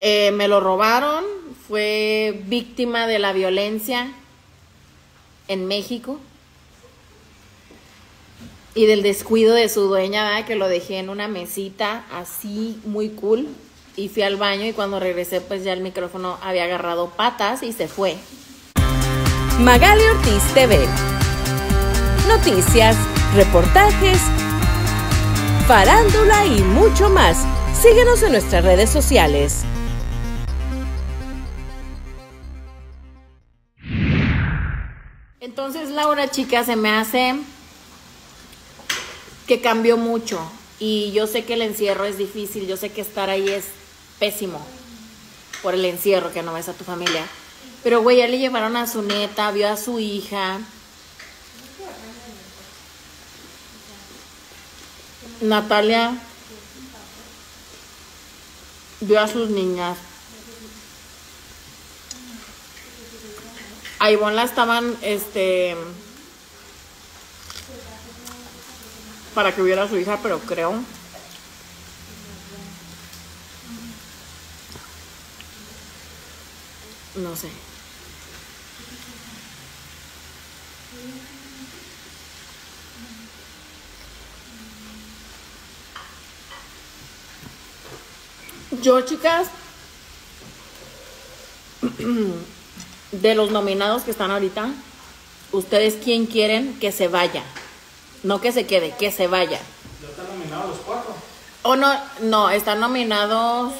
Eh, me lo robaron, fue víctima de la violencia en México y del descuido de su dueña, que lo dejé en una mesita así muy cool y fui al baño y cuando regresé pues ya el micrófono había agarrado patas y se fue. Magali Ortiz TV. Noticias, reportajes, farándula y mucho más. Síguenos en nuestras redes sociales. Entonces, Laura, chica, se me hace que cambió mucho. Y yo sé que el encierro es difícil, yo sé que estar ahí es pésimo por el encierro, que no ves a tu familia. Pero, güey, ya le llevaron a su neta, vio a su hija. Natalia vio a sus niñas. A Ivonne la estaban, este, para que viera a su hija, pero creo. No sé. Yo, chicas, de los nominados que están ahorita, ¿ustedes quién quieren que se vaya? No que se quede, que se vaya. ¿Ya están nominados los cuatro? O no, no, están nominados.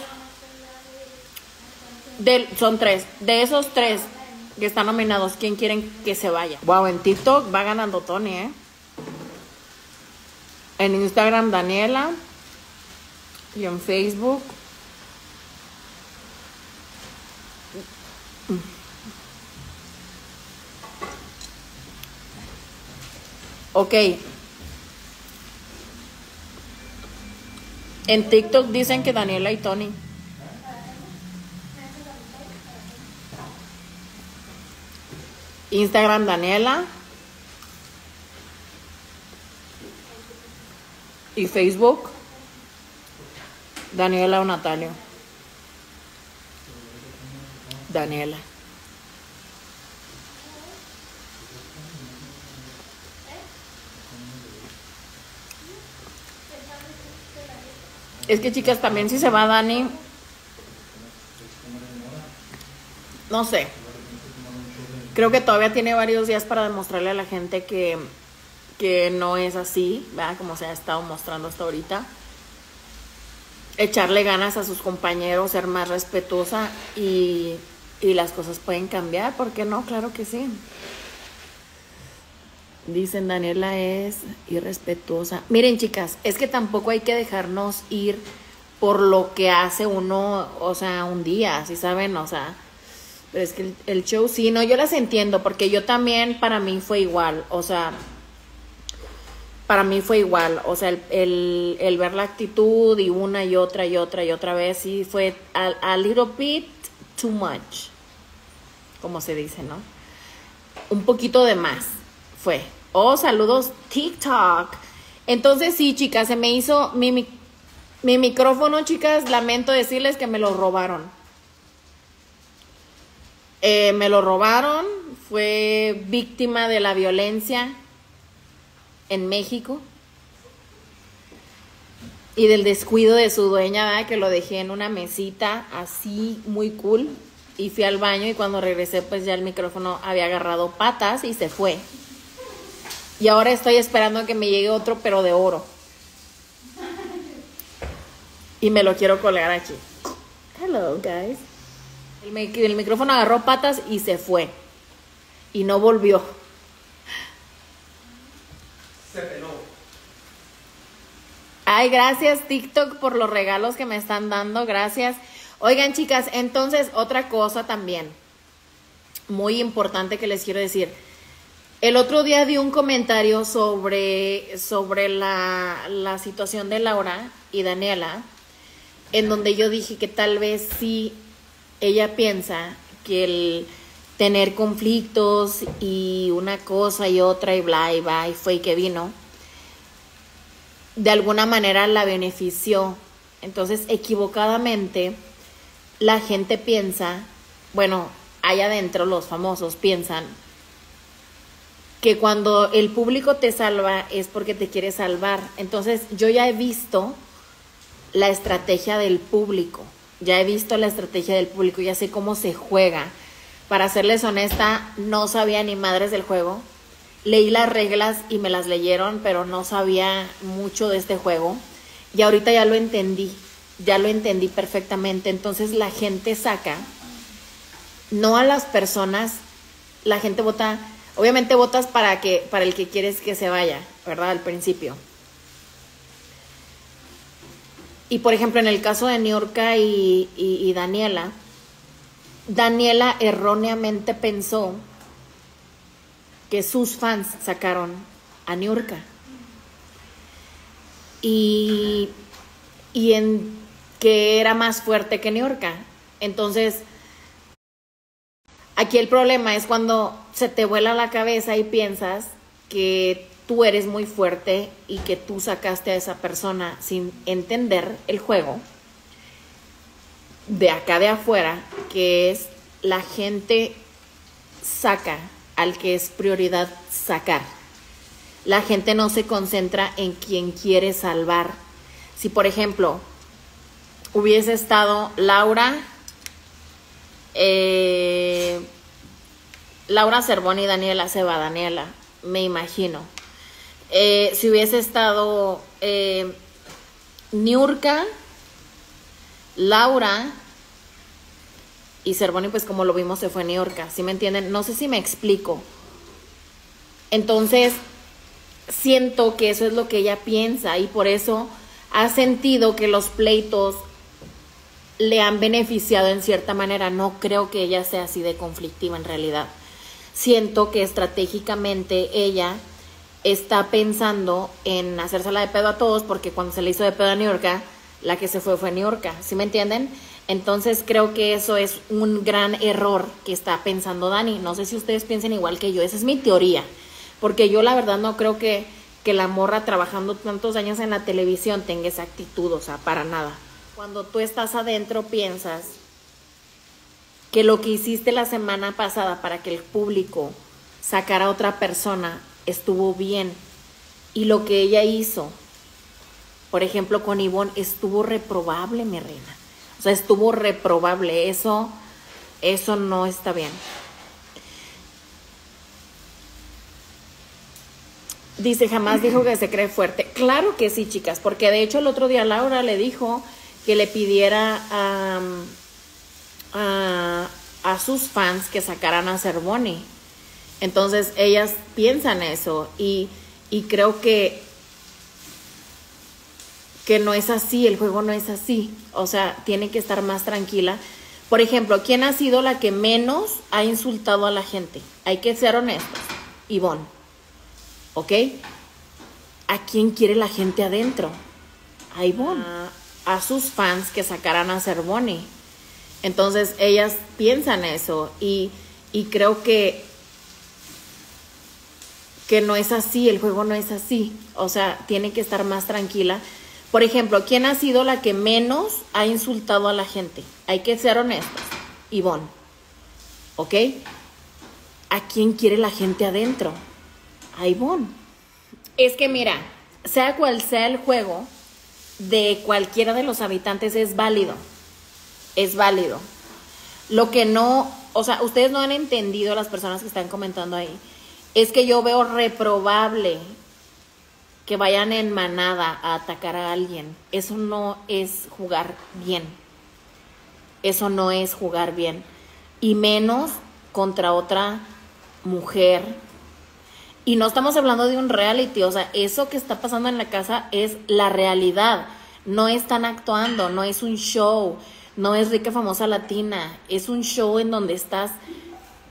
De, son tres. De esos tres que están nominados, ¿quién quieren que se vaya? Wow, en TikTok va ganando Tony, ¿eh? En Instagram, Daniela. Y en Facebook. Ok. En TikTok dicen que Daniela y Tony. Instagram Daniela. Y Facebook Daniela o Natalio. Daniela. Es que chicas, también si se va Dani, no sé. Creo que todavía tiene varios días para demostrarle a la gente que, que no es así, ¿verdad? Como se ha estado mostrando hasta ahorita. Echarle ganas a sus compañeros, ser más respetuosa y, y las cosas pueden cambiar, ¿por qué no? Claro que sí. Dicen, Daniela es irrespetuosa. Miren, chicas, es que tampoco hay que dejarnos ir por lo que hace uno, o sea, un día, ¿sí saben? O sea, pero es que el, el show sí, no, yo las entiendo, porque yo también, para mí fue igual, o sea, para mí fue igual, o sea, el, el, el ver la actitud y una y otra y otra y otra vez, sí fue a, a little bit too much, como se dice, ¿no? Un poquito de más fue. Oh, saludos TikTok. Entonces sí, chicas, se me hizo mi, mi, mi micrófono, chicas, lamento decirles que me lo robaron. Eh, me lo robaron, fue víctima de la violencia en México y del descuido de su dueña, que lo dejé en una mesita así muy cool y fui al baño y cuando regresé pues ya el micrófono había agarrado patas y se fue. Y ahora estoy esperando a que me llegue otro, pero de oro. Y me lo quiero colgar aquí. Hello, guys. El, mic- el micrófono agarró patas y se fue. Y no volvió. Se peló. Ay, gracias TikTok por los regalos que me están dando. Gracias. Oigan, chicas, entonces otra cosa también. Muy importante que les quiero decir. El otro día di un comentario sobre, sobre la, la situación de Laura y Daniela, en donde yo dije que tal vez sí ella piensa que el tener conflictos y una cosa y otra y bla y bla y fue y que vino, de alguna manera la benefició. Entonces, equivocadamente, la gente piensa, bueno, allá adentro los famosos piensan que cuando el público te salva es porque te quiere salvar. Entonces yo ya he visto la estrategia del público, ya he visto la estrategia del público, ya sé cómo se juega. Para serles honesta, no sabía ni madres del juego. Leí las reglas y me las leyeron, pero no sabía mucho de este juego. Y ahorita ya lo entendí, ya lo entendí perfectamente. Entonces la gente saca, no a las personas, la gente vota Obviamente votas para que para el que quieres que se vaya, ¿verdad? Al principio. Y por ejemplo, en el caso de Niurka y, Daniela, Daniela erróneamente pensó que sus fans sacaron a Niurka. Y, y en que era más fuerte que Niurka. Entonces, Aquí el problema es cuando se te vuela la cabeza y piensas que tú eres muy fuerte y que tú sacaste a esa persona sin entender el juego de acá de afuera, que es la gente saca al que es prioridad sacar. La gente no se concentra en quien quiere salvar. Si por ejemplo hubiese estado Laura, eh, Laura Cervoni y Daniela Seba, Daniela, me imagino. Eh, si hubiese estado eh, Niurka, Laura y Cervoni, pues como lo vimos, se fue Niurka, ¿sí me entienden? No sé si me explico. Entonces, siento que eso es lo que ella piensa y por eso ha sentido que los pleitos le han beneficiado en cierta manera. No creo que ella sea así de conflictiva en realidad. Siento que estratégicamente ella está pensando en hacérsela de pedo a todos porque cuando se le hizo de pedo a New York, la que se fue fue New York, ¿sí me entienden? Entonces creo que eso es un gran error que está pensando Dani. No sé si ustedes piensen igual que yo, esa es mi teoría, porque yo la verdad no creo que, que la morra trabajando tantos años en la televisión tenga esa actitud, o sea, para nada. Cuando tú estás adentro piensas que lo que hiciste la semana pasada para que el público sacara a otra persona estuvo bien y lo que ella hizo, por ejemplo con Ivonne, estuvo reprobable, mi reina. O sea, estuvo reprobable. Eso, eso no está bien. Dice, jamás dijo que se cree fuerte. Claro que sí, chicas, porque de hecho el otro día Laura le dijo que le pidiera a, a, sus fans que sacaran a Cervoni. Entonces ellas piensan eso y, y creo que, que no es así, el juego no es así. O sea, tiene que estar más tranquila. Por ejemplo, ¿quién ha sido la que menos ha insultado a la gente? Hay que ser honestos. Ivonne. ¿Ok? ¿A quién quiere la gente adentro? A Ivonne. A, a sus fans que sacaran a Cervoni. Entonces ellas piensan eso y, creo que, que no es así, el juego no es así. O sea, tiene que estar más tranquila. Por ejemplo, ¿quién ha sido la que menos ha insultado a la gente? Hay que ser honestos. Ivonne. ¿Ok? ¿A quién quiere la gente adentro? A Ivonne. Es que mira, sea cual sea el juego, de cualquiera de los habitantes es válido es válido. Lo que no, o sea, ustedes no han entendido las personas que están comentando ahí, es que yo veo reprobable que vayan en manada a atacar a alguien. Eso no es jugar bien. Eso no es jugar bien. Y menos contra otra mujer. Y no estamos hablando de un reality, o sea, eso que está pasando en la casa es la realidad. No están actuando, no es un show no es rica famosa latina, es un show en donde estás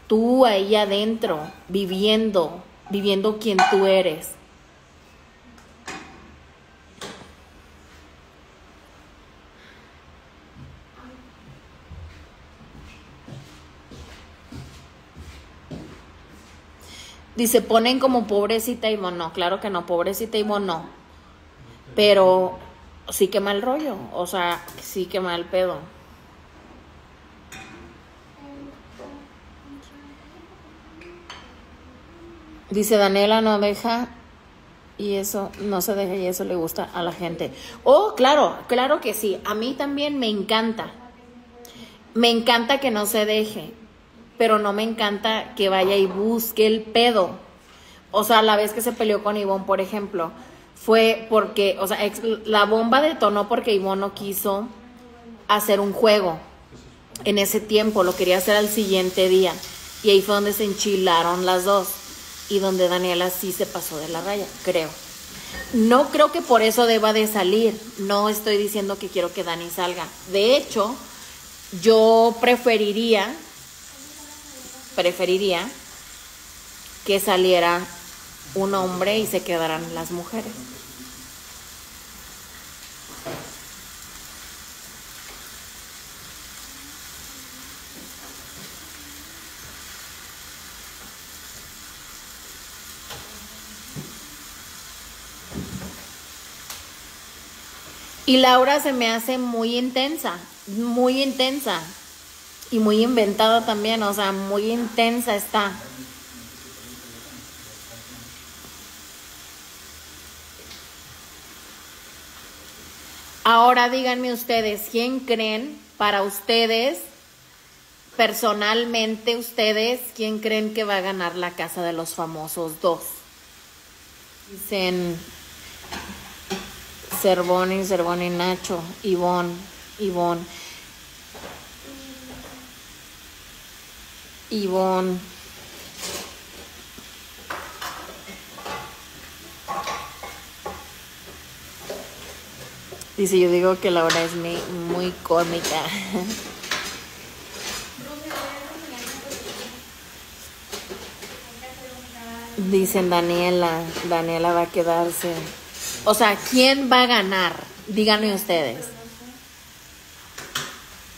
tú ahí adentro, viviendo, viviendo quien tú eres. Dice, ponen como pobrecita y no, claro que no, pobrecita y no. Pero sí que mal rollo, o sea, sí que mal pedo. Dice Daniela no deja y eso no se deja y eso le gusta a la gente. Oh, claro, claro que sí. A mí también me encanta. Me encanta que no se deje, pero no me encanta que vaya y busque el pedo. O sea, la vez que se peleó con Ivonne, por ejemplo, fue porque, o sea, la bomba detonó porque Ivonne no quiso hacer un juego en ese tiempo, lo quería hacer al siguiente día. Y ahí fue donde se enchilaron las dos y donde Daniela sí se pasó de la raya, creo. No creo que por eso deba de salir, no estoy diciendo que quiero que Dani salga. De hecho, yo preferiría, preferiría que saliera un hombre y se quedaran las mujeres. Y Laura se me hace muy intensa, muy intensa. Y muy inventada también, o sea, muy intensa está. Ahora díganme ustedes, ¿quién creen para ustedes, personalmente ustedes, quién creen que va a ganar la Casa de los Famosos 2? Dicen Cervoni, Cervoni, Nacho, Ivonne, Ivonne. Ivonne. Dice, yo digo que Laura es mi- muy cómica. Dicen Daniela, Daniela va a quedarse. O sea, ¿quién va a ganar? Díganme ustedes.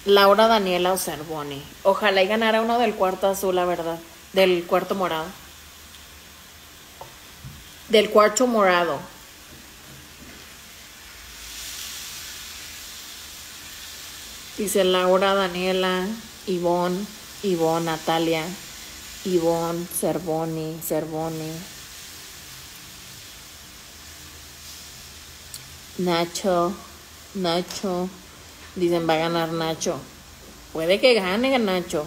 Laura, Daniela o Cervoni. Ojalá y ganara uno del cuarto azul, la verdad. Del cuarto morado. Del cuarto morado. Dice Laura, Daniela, Ivonne, Ivonne, Natalia, Ivonne, Cervoni, Cervoni. Nacho, Nacho. Dicen va a ganar Nacho. Puede que gane Nacho.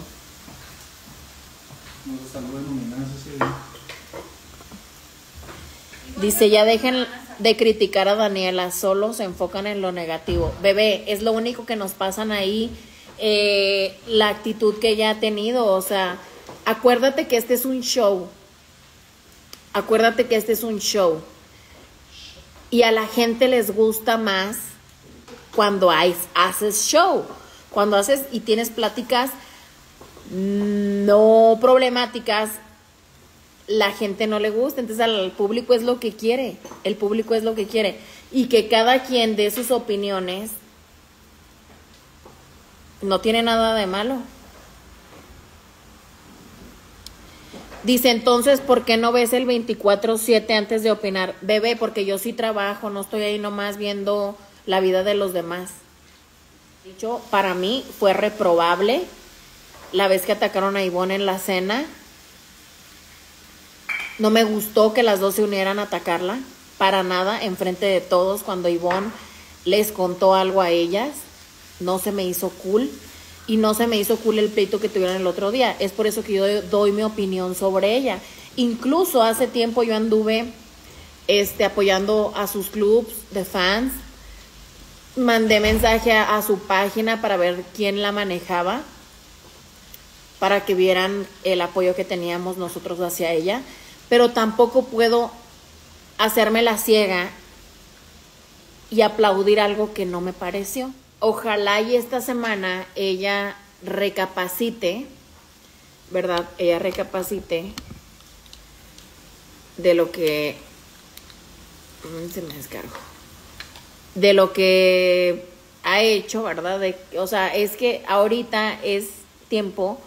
Dice, ya dejen de criticar a Daniela, solo se enfocan en lo negativo. Bebé, es lo único que nos pasan ahí, eh, la actitud que ella ha tenido. O sea, acuérdate que este es un show. Acuérdate que este es un show. Y a la gente les gusta más cuando hay- haces show. Cuando haces y tienes pláticas no problemáticas, la gente no le gusta, entonces al público es lo que quiere, el público es lo que quiere y que cada quien dé sus opiniones no tiene nada de malo. Dice entonces, ¿por qué no ves el 24/7 antes de opinar? Bebé, porque yo sí trabajo, no estoy ahí nomás viendo la vida de los demás. Dicho, para mí fue reprobable la vez que atacaron a Ivonne en la cena. No me gustó que las dos se unieran a atacarla, para nada, enfrente de todos, cuando Ivonne les contó algo a ellas. No se me hizo cool y no se me hizo cool el pleito que tuvieron el otro día. Es por eso que yo doy mi opinión sobre ella. Incluso hace tiempo yo anduve este, apoyando a sus clubs de fans. Mandé mensaje a, a su página para ver quién la manejaba, para que vieran el apoyo que teníamos nosotros hacia ella pero tampoco puedo hacerme la ciega y aplaudir algo que no me pareció. Ojalá y esta semana ella recapacite, ¿verdad? Ella recapacite de lo que... Mm, Se me descargó. De lo que ha hecho, ¿verdad? O sea, es que ahorita es tiempo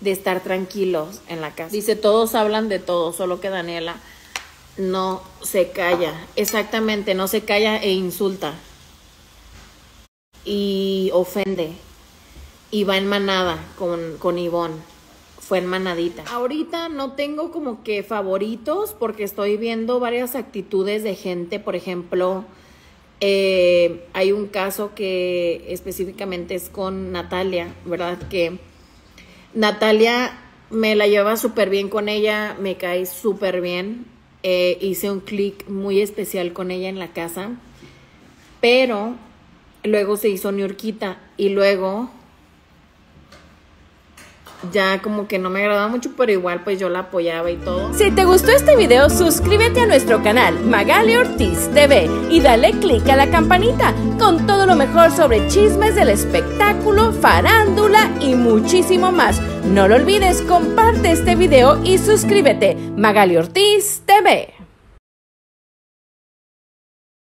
de estar tranquilos en la casa. Dice, todos hablan de todo, solo que Daniela no se calla. Exactamente, no se calla e insulta. Y ofende. Y va en manada con, con Ivonne. fue en manadita. Ahorita no tengo como que favoritos porque estoy viendo varias actitudes de gente, por ejemplo, eh, hay un caso que específicamente es con Natalia, ¿verdad? Que Natalia me la lleva súper bien con ella, me cae súper bien, eh, hice un clic muy especial con ella en la casa, pero luego se hizo Niurquita y luego ya como que no me agradaba mucho, pero igual pues yo la apoyaba y todo. Si te gustó este video, suscríbete a nuestro canal Magali Ortiz TV y dale click a la campanita con todo lo mejor sobre chismes del espectáculo, farándula y muchísimo más. No lo olvides, comparte este video y suscríbete. Magali Ortiz TV.